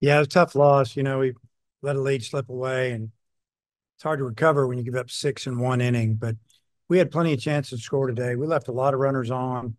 Yeah, it was a tough loss. You know, we let a lead slip away, and it's hard to recover when you give up six in one inning. But we had plenty of chances to score today. We left a lot of runners on.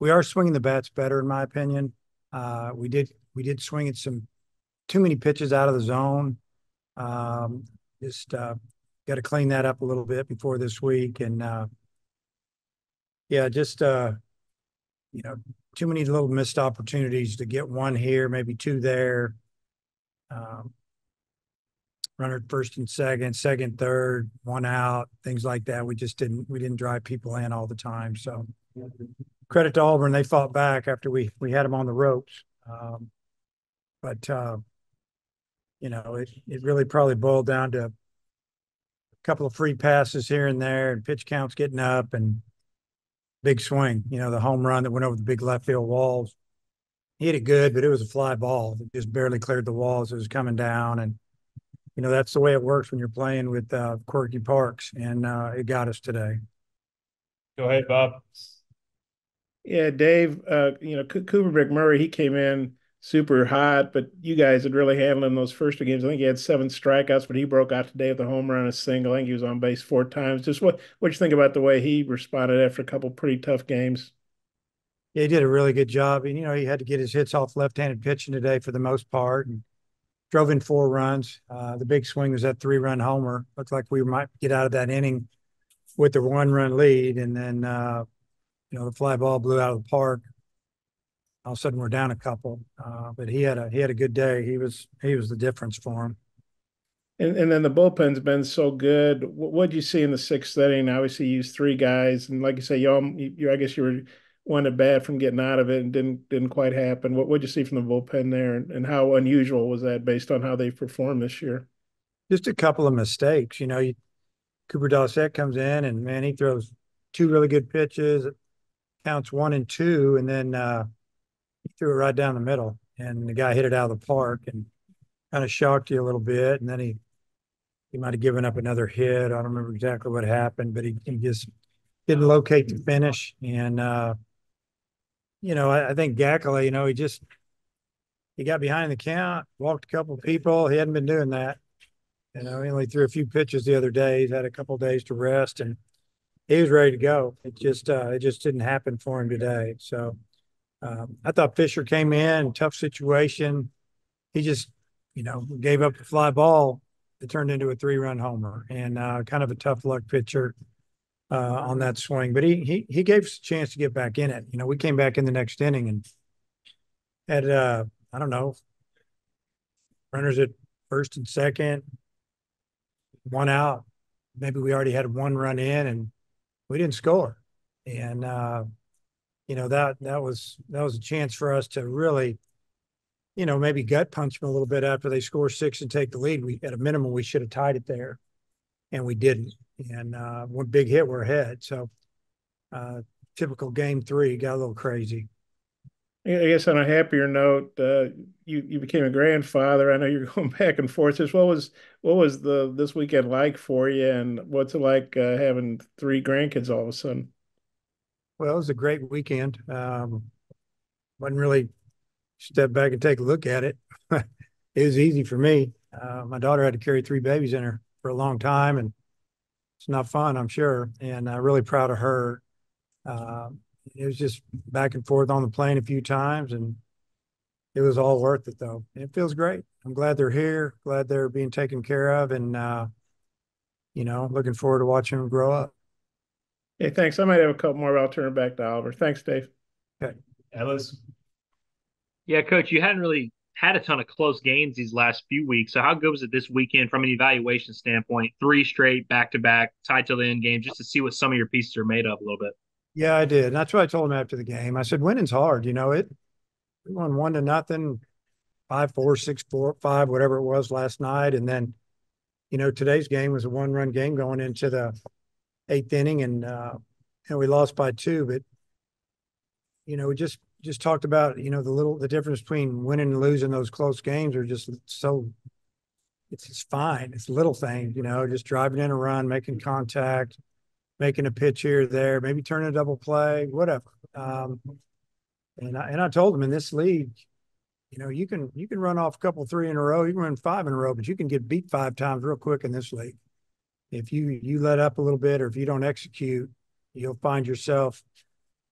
We are swinging the bats better, in my opinion. Uh, we did we did swing at some too many pitches out of the zone. Um, just uh, got to clean that up a little bit before this week, and uh, yeah, just uh, you know, too many little missed opportunities to get one here, maybe two there. Um, runner first and second, second, third, one out, things like that. We just didn't we didn't drive people in all the time. So credit to Auburn, they fought back after we we had them on the ropes. Um, but uh, you know, it it really probably boiled down to a couple of free passes here and there, and pitch counts getting up, and big swing. You know, the home run that went over the big left field walls. He hit it good, but it was a fly ball. It just barely cleared the walls. It was coming down, and you know that's the way it works when you're playing with uh, Quirky Parks, and uh, it got us today. Go ahead, Bob. Yeah, Dave. Uh, you know, Cooper McMurray, he came in super hot, but you guys had really handled him those first two games. I think he had seven strikeouts, but he broke out today with a home run, a single. I think he was on base four times. Just what what you think about the way he responded after a couple pretty tough games? Yeah, he did a really good job. And you know, he had to get his hits off left-handed pitching today for the most part, and drove in four runs. Uh, the big swing was that three-run homer. Looked like we might get out of that inning with the one-run lead, and then uh, you know the fly ball blew out of the park all of a sudden we're down a couple. Uh, but he had a he had a good day. He was he was the difference for him. And, and then the bullpen's been so good. What did you see in the sixth inning? Obviously, you used three guys, and like you say, y'all, you, I guess you were at bat from getting out of it, and didn't didn't quite happen. What did you see from the bullpen there, and, and how unusual was that based on how they've performed this year? Just a couple of mistakes. You know, you, Cooper Dossett comes in, and man, he throws two really good pitches. counts one and two, and then uh, he threw it right down the middle, and the guy hit it out of the park and kind of shocked you a little bit. And then he he might have given up another hit. I don't remember exactly what happened, but he, he just didn't locate the finish. And uh, you know, I, I think Gaeckle, you know, he just he got behind the count, walked a couple of people. He hadn't been doing that. You know, he only threw a few pitches the other day. He's had a couple days to rest, and he was ready to go. It just uh, it just didn't happen for him today. So um, I thought Fisher came in, tough situation. He just, you know, gave up the fly ball. It turned into a three run homer and uh, kind of a tough luck pitcher uh, on that swing. But he, he, he gave us a chance to get back in it. You know, we came back in the next inning and had, uh, I don't know, runners at first and second, one out. Maybe we already had one run in and we didn't score. And, uh, you know that that was that was a chance for us to really you know maybe gut punch them a little bit after they score six and take the lead we at a minimum we should have tied it there and we didn't and uh, one big hit we're ahead so uh, typical game three got a little crazy I guess on a happier note, uh, you you became a grandfather. I know you're going back and forth. Just what was what was the this weekend like for you, and what's it like uh, having three grandkids all of a sudden? Well, it was a great weekend. Um, wasn't really step back and take a look at it. it was easy for me. Uh, my daughter had to carry three babies in her for a long time, and it's not fun, I'm sure. And I'm really proud of her. Uh, it was just back and forth on the plane a few times, and it was all worth it, though. It feels great. I'm glad they're here. Glad they're being taken care of, and uh, you know, looking forward to watching them grow up. Hey, thanks. I might have a couple more, but I'll turn it back to Oliver. Thanks, Dave. Okay. Ellis. Yeah, coach, you hadn't really had a ton of close games these last few weeks. So how good was it this weekend from an evaluation standpoint? Three straight back to back, tied to the end game, just to see what some of your pieces are made of a little bit. Yeah, I did. And that's what I told him after the game. I said, winning's hard. You know, it we won one to nothing, five, four, six, four, five, whatever it was last night. And then, you know, today's game was a one run game going into the eighth inning, and uh, and we lost by two. But you know, we just just talked about you know the little the difference between winning and losing those close games are just so it's it's fine. It's little things, you know, just driving in a run, making contact, making a pitch here, there, maybe turning a double play, whatever. Um, and I, and I told them in this league, you know, you can you can run off a couple three in a row, you can run five in a row, but you can get beat five times real quick in this league. If you you let up a little bit or if you don't execute, you'll find yourself,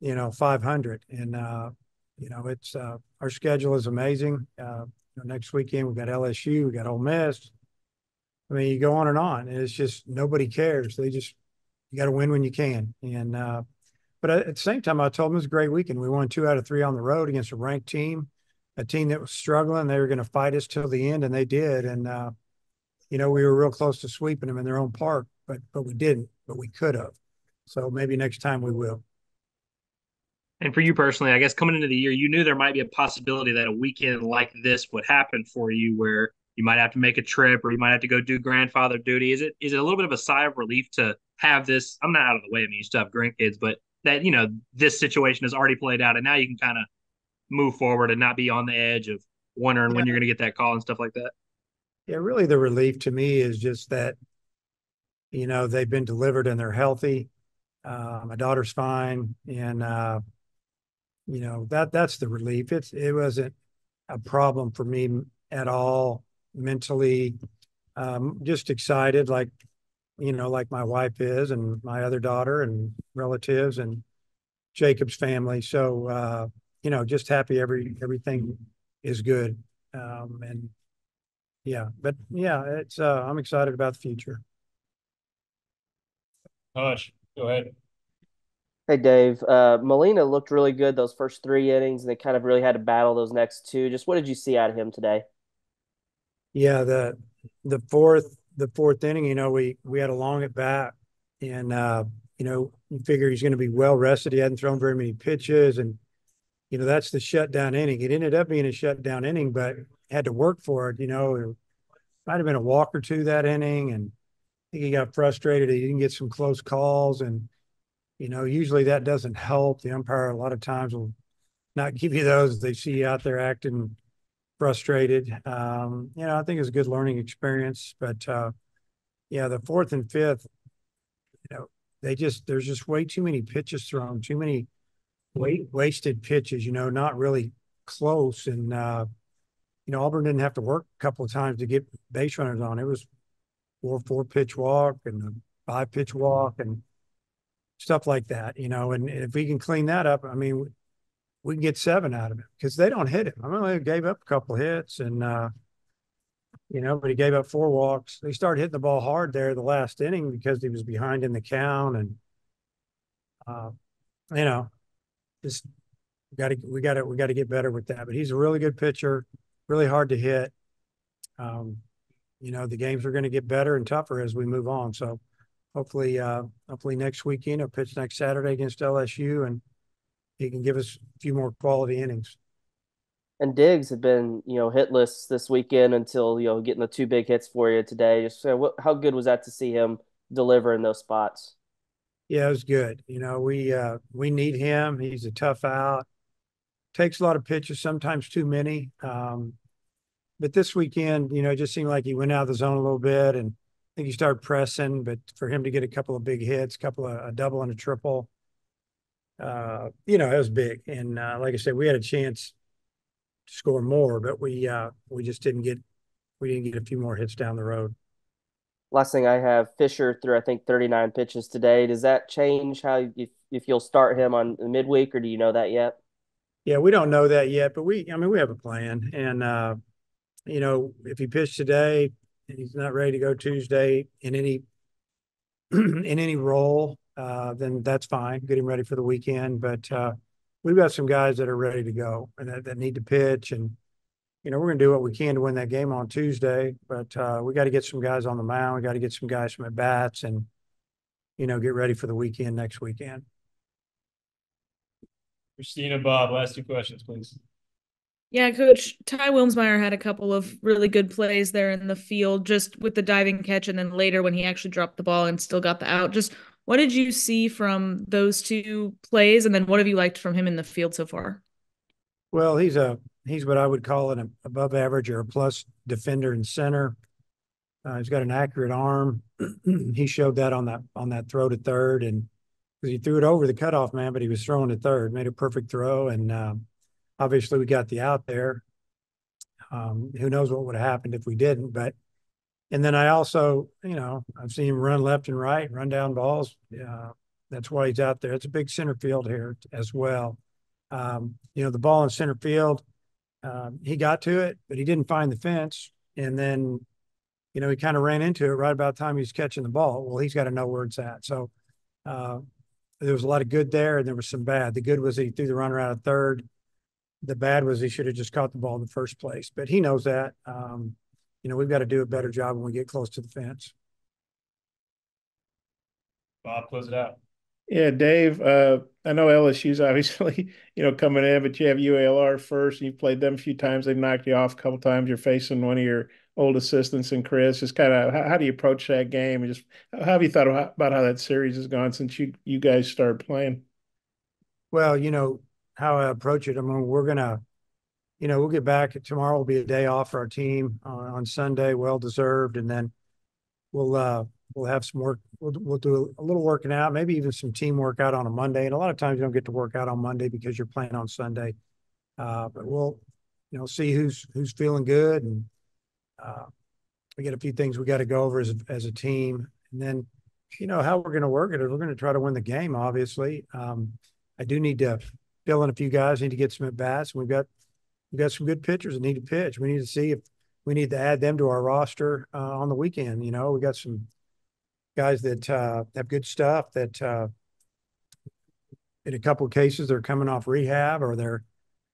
you know, 500. And uh, you know, it's uh, our schedule is amazing. Uh, next weekend we've got LSU, we got Ole Miss. I mean, you go on and on, and it's just nobody cares. They just you got to win when you can. And uh, but at the same time, I told them it was a great weekend. We won two out of three on the road against a ranked team, a team that was struggling. They were going to fight us till the end, and they did. And uh, you know, we were real close to sweeping them in their own park, but but we didn't. But we could have. So maybe next time we will. And for you personally, I guess coming into the year, you knew there might be a possibility that a weekend like this would happen for you, where you might have to make a trip or you might have to go do grandfather duty. Is it is it a little bit of a sigh of relief to have this? I'm not out of the way. I mean, you still have grandkids, but that you know this situation has already played out, and now you can kind of move forward and not be on the edge of wondering Yeah. when you're going to get that call and stuff like that. Yeah, really, the relief to me is just that, you know, they've been delivered and they're healthy. Uh, my daughter's fine, and uh, you know that that's the relief. It's it wasn't a problem for me at all mentally. Um, just excited, like you know, like my wife is, and my other daughter, and relatives, and Jacob's family. So uh, you know, just happy every everything is good, um, and yeah, but yeah, it's uh, I'm excited about the future. Hush, go ahead. Hey Dave, uh, Molina looked really good those first three innings, and they kind of really had to battle those next two. Just what did you see out of him today? Yeah, the the fourth the fourth inning, you know, we we had a long at bat, and uh, you know, you figure he's going to be well rested. He hadn't thrown very many pitches, and you know that's the shutdown inning. It ended up being a shutdown inning, but had to work for it. You know, it might have been a walk or two that inning, and I think he got frustrated. He didn't get some close calls, and you know, usually that doesn't help. The umpire a lot of times will not give you those. They see you out there acting frustrated. Um, you know, I think it's a good learning experience, but uh, yeah, the fourth and fifth, you know, they just there's just way too many pitches thrown, too many wait wasted pitches. You know, not really close, and uh, you know, Auburn didn't have to work a couple of times to get base runners on. It was four four pitch walk and a five pitch walk and stuff like that. You know, and if we can clean that up, I mean we can get seven out of it because they don't hit him. I mean, they gave up a couple hits and, uh, you know, but he gave up four walks. They started hitting the ball hard there the last inning because he was behind in the count. And, uh, you know, just got to, we got to, we got to get better with that. But he's a really good pitcher, really hard to hit. Um, you know, the games are going to get better and tougher as we move on. So hopefully, uh, hopefully next weekend, he'll pitch next Saturday against LSU and, he can give us a few more quality innings. And Diggs had been, you know, hitless this weekend until you know getting the two big hits for you today. Just uh, what, how good was that to see him deliver in those spots? Yeah, it was good. You know, we uh, we need him. He's a tough out. Takes a lot of pitches, sometimes too many. Um, but this weekend, you know, it just seemed like he went out of the zone a little bit, and think he started pressing. But for him to get a couple of big hits, a couple of a double and a triple, uh, you know, it was big. And uh, like I said, we had a chance to score more, but we uh, we just didn't get we didn't get a few more hits down the road. Last thing I have, Fisher threw I think 39 pitches today. Does that change how if if you'll start him on midweek, or do you know that yet? Yeah, we don't know that yet, but we I mean we have a plan, and uh, you know if he pitched today he's not ready to go Tuesday in any in any role, uh, then that's fine. Get him ready for the weekend. But uh, we've got some guys that are ready to go and that, that need to pitch. And, you know, we're going to do what we can to win that game on Tuesday. But uh, we got to get some guys on the mound. We got to get some guys from at bats and, you know, get ready for the weekend next weekend. Christina, Bob, last two questions, please. Yeah, Coach Ty Wilmsmeyer had a couple of really good plays there in the field, just with the diving catch, and then later when he actually dropped the ball and still got the out. Just what did you see from those two plays, and then what have you liked from him in the field so far? Well, he's a he's what I would call an above average or a plus defender in center. Uh, he's got an accurate arm. he showed that on that on that throw to third, and because he threw it over the cutoff man, but he was throwing to third, made a perfect throw, and uh, obviously we got the out there. Um, who knows what would have happened if we didn't, but, and then I also, you know, I've seen him run left and right, run down balls. Uh, that's why he's out there. It's a big center field here as well. Um, you know, the ball in center field, um, he got to it, but he didn't find the fence. And then, you know, he kind of ran into it right about the time he was catching the ball. Well, he's got to know where it's at. So, uh, there was a lot of good there and there was some bad. The good was he threw the runner out of third. The bad was he should have just caught the ball in the first place, but he knows that. Um, you know, we've got to do a better job when we get close to the fence. Bob, close it out. Yeah, Dave, uh, I know LSU's obviously, you know, coming in, but you have UALR first, and you've played them a few times. They've knocked you off a couple times. You're facing one of your old assistants and Chris. Just kind of how, how do you approach that game? And just how have you thought about, about how that series has gone since you you guys started playing? Well, you know, how I approach it, I mean, we're gonna, you know, we'll get back tomorrow will be a day off for our team uh, on Sunday, well deserved, and then we'll uh we'll have some work. We'll we'll do a little working out, maybe even some team workout on a Monday. And a lot of times you don't get to work out on Monday because you're playing on Sunday. Uh, but we'll, you know, see who's who's feeling good, and uh, we got a few things we got to go over as as a team, and then, you know, how we're going to work it. We're going to try to win the game. Obviously, um, I do need to in a few guys. Need to get some at bats. We've got we've got some good pitchers that need to pitch. We need to see if we need to add them to our roster uh, on the weekend. You know, we got some guys that uh, have good stuff that uh, in a couple of cases they're coming off rehab or they're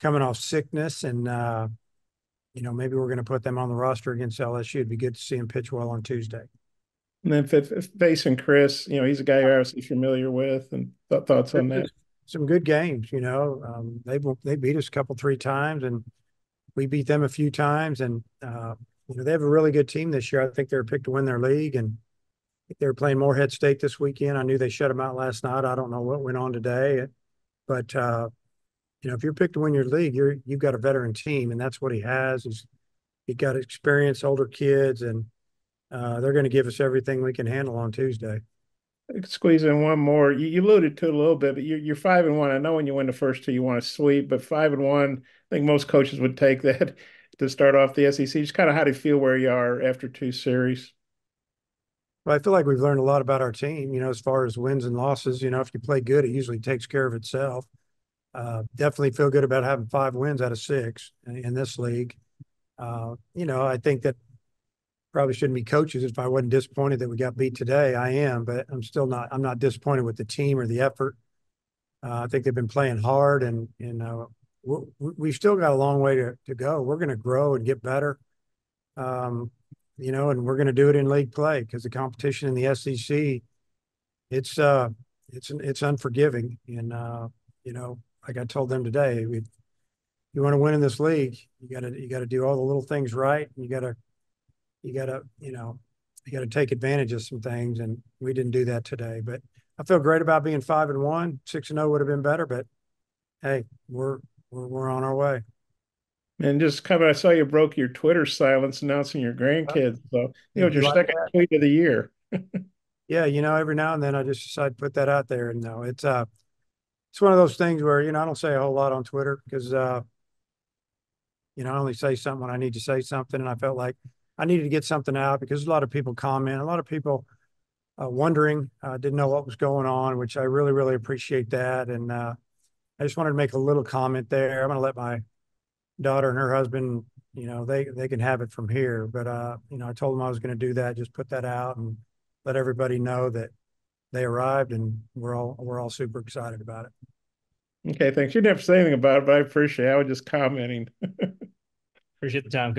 coming off sickness and uh, you know maybe we're going to put them on the roster against LSU. It'd be good to see them pitch well on Tuesday. And then facing Chris, you know, he's a guy you're obviously familiar with, and th- thoughts on that. Some good games, you know. Um, they they beat us a couple three times, and we beat them a few times, and uh, you know they have a really good team this year. I think they're picked to win their league, and they're playing Morehead State this weekend. I knew they shut them out last night. I don't know what went on today, but uh, you know, if you're picked to win your league, you're you've got a veteran team, and that's what he has. He's he got experience, older kids, and uh, they're going to give us everything we can handle on Tuesday. Squeeze in one more. You, you alluded to it a little bit, but you're, you're five and one. I know when you win the first two, you want to sweep, but five and one, I think most coaches would take that to start off the SEC. Just kind of how do you feel where you are after two series? Well, I feel like we've learned a lot about our team, you know, as far as wins and losses. You know, if you play good, it usually takes care of itself. Uh, definitely feel good about having five wins out of six in, in this league. Uh, you know, I think that probably shouldn't be coaches if I wasn't disappointed that we got beat today. I am, but I'm still not. I'm not disappointed with the team or the effort. Uh, I think they've been playing hard, and and uh, we've still got a long way to, to go. We're going to grow and get better. Um, you know, and we're going to do it in league play because the competition in the SEC, it's uh, it's it's unforgiving, and uh, you know, like I told them today, we, you want to win in this league, you got to you got to do all the little things right, and you got to you got to you know you got to take advantage of some things, and we didn't do that today. But I feel great about being five and one. Six and zero would have been better, but hey, we're we're we're on our way. And just coming, I saw you broke your Twitter silence announcing your grandkids. So, you know, your like second that? tweet of the year. yeah, you know, every now and then I just decide to put that out there. And no, it's uh it's one of those things where, you know, I don't say a whole lot on Twitter because uh, you know, I only say something when I need to say something. And I felt like I needed to get something out because a lot of people comment, a lot of people uh, wondering, uh, didn't know what was going on, which I really, really appreciate that. And uh, I just wanted to make a little comment there. I'm going to let my daughter and her husband, you know, they they can have it from here. But uh, you know, I told them I was going to do that, just put that out and let everybody know that they arrived and we're all we're all super excited about it. Okay, thanks. You never say anything about it, but I appreciate it. I was just commenting. Appreciate the time.